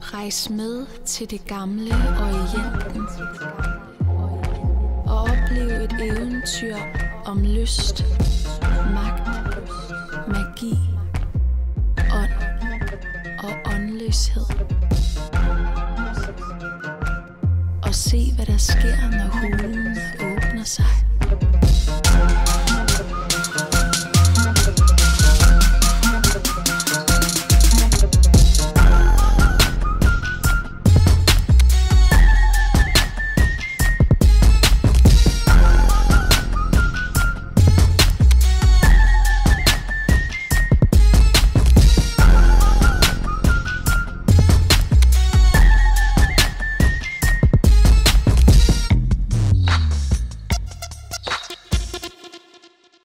Rejs med til det gamle Orienten og oplev et eventyr om lyst, magt, magi, ånd og åndløshed. Og se, hvad der sker, når hulen åbner sig.